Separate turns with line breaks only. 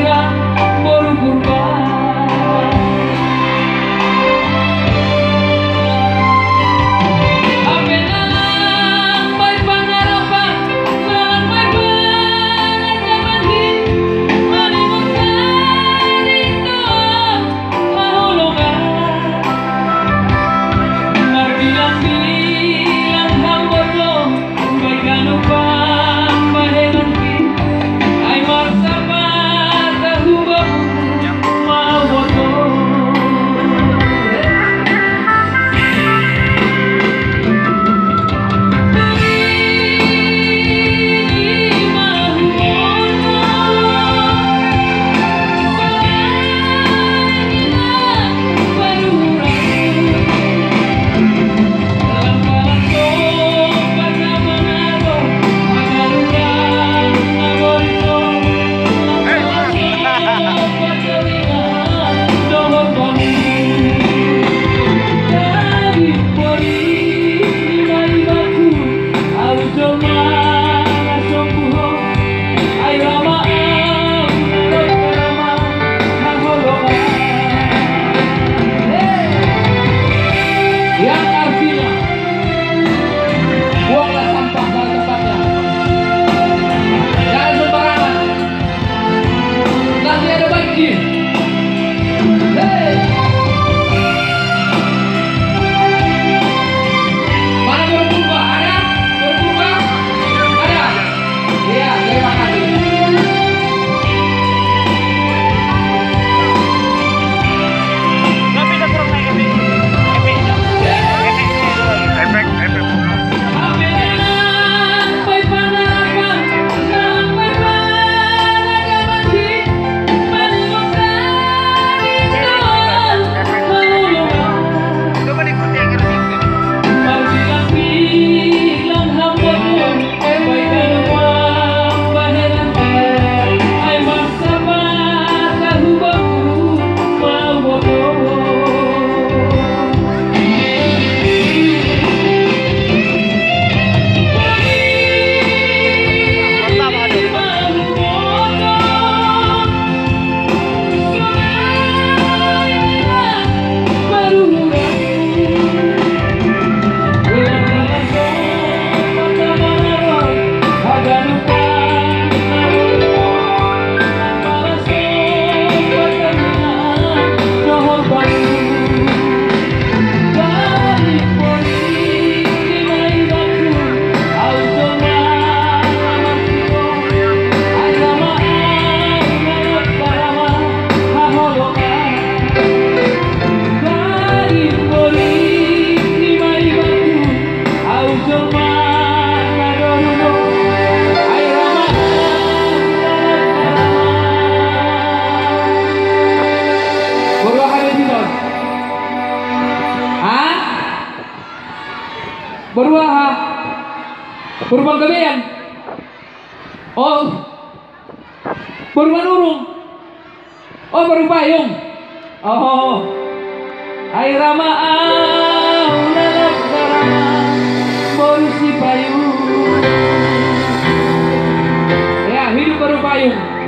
rela berubah. Berwaha. berubah kalian Oh. berubah nurung Oh, berubah payung. Oh. Airama auna nakarama. Polisi payung. Ya, hidup baru payung.